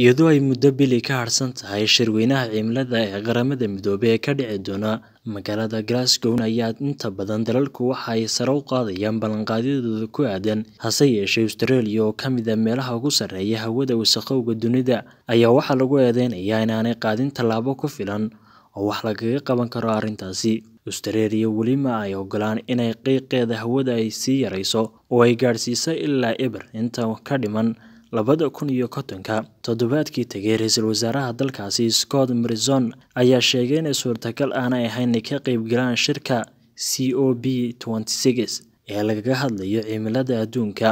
iyadoo ay muddo bili ka harsan tahay shirweynaha cimilada ee qaramada midoobay ee ka dhici doona magaalada Glasgow ayaa inta badan dalalku waxa ay sare u qaadayaan ballanqaadyadooda ku aadan hase yeeshee Australia oo ka mid ah meelaha ugu sarreeya hawada wasakhowga dunida ayaa waxaa lagu eedeynayaa inaanay qaadin tallaabo ku filan oo wax lagaga qaban karo arrintaasi. Australia weli ma ay ogolaan inay qiiqeeda hawada ay sii yarayso oo ay gaadhsiiso ilaa eber inta ka dhiman labada kun iyo kontonka toddobaadkii tegay ra'iisul wasaaraha dalkaasi Scott Morrison ayaa sheegay inay suurtagal aanay ahayn inay ka qaybgalaan shirka COP26 ee lagaga hadlayo cimilada adduunka